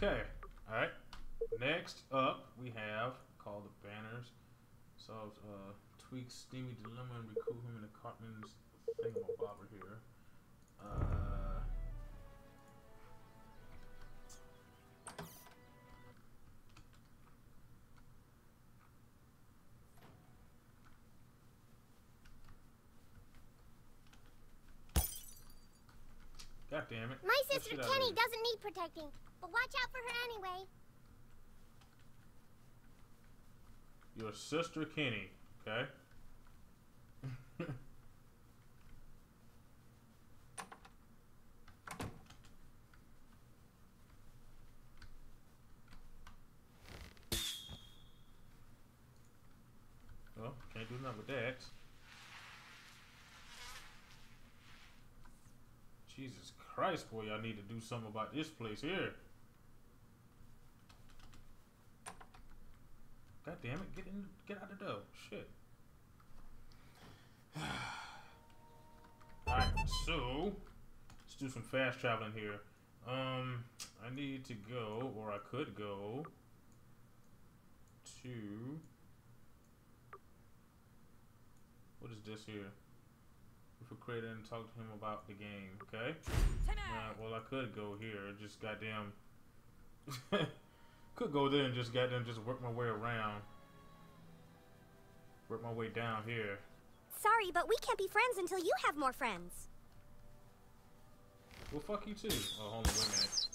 Okay. Alright. Next up, we have called the banners. Solves uh, Tweek's Steamy Dilemma and recruit him in the Cartman's thingamabobber here. God damn it. My sister shit out of Kenny doesn't need protecting, but watch out for her anyway. Your sister Kenny, okay? well, can't do nothing with that. Jesus Christ, boy, I need to do something about this place here. God damn it, get in get out of the door. Shit. Alright, so let's do some fast traveling here. Um I need to go, or I could go to what is this here? If we create it and talk to him about the game, okay? Uh, well, I could go here. Just goddamn. could go there and just goddamn just work my way around. Work my way down here. Sorry, but we can't be friends until you have more friends. Well, fuck you too. Oh, hold on, wait a minute.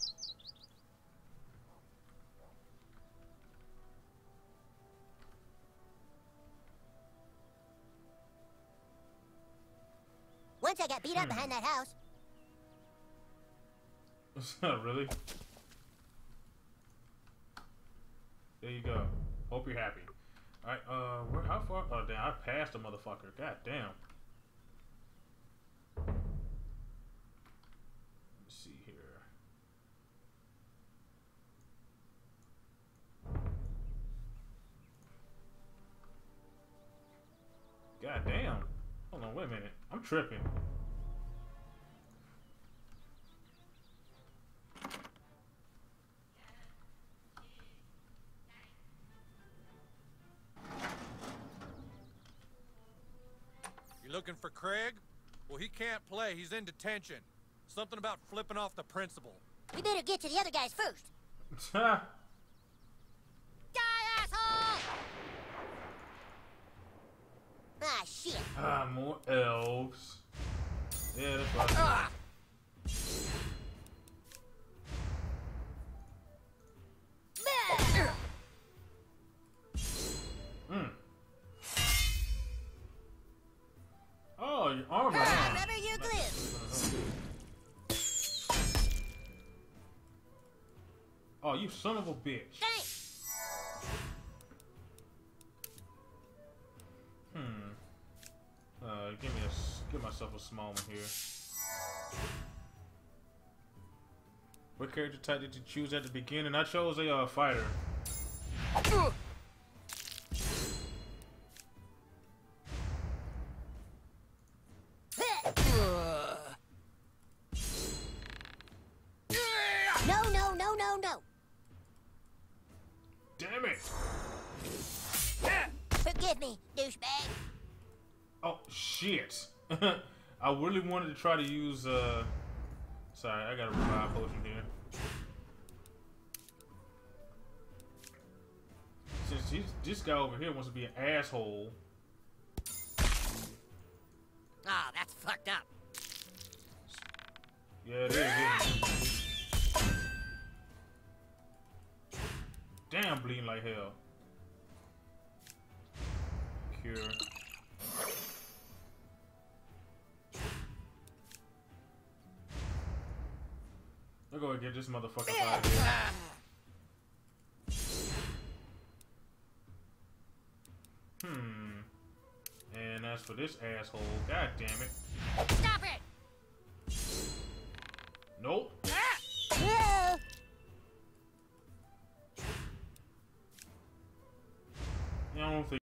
Once I got beat up behind that house, really? There you go. Hope you're happy. Alright, uh, where, how far? Oh, damn, I passed a motherfucker. God damn. Let's see here. God damn. Hold on, wait a minute. I'm tripping. You looking for Craig? Well, he can't play. He's in detention. Something about flipping off the principal. we better get to the other guys first. Ah. More elves. Yeah, that's what I Ah! Mm. Oh, your armor. Ah, huh? remember your glue. Oh, you son of a bitch. Myself a small one here. What character type did you choose at the beginning? I chose a uh, fighter. No, no, no, no, no. Damn it! Forgive me, douchebag. Oh shit! I really wanted to try to use. uh... Sorry, I got a revive potion here. Since he's, this guy over here wants to be an asshole. Oh, that's fucked up. Yeah, it is. Damn, bleeding like hell. Cure. Let's go and get this motherfucker out of here. Hmm. And as for this asshole, god damn it. Stop it! Nope.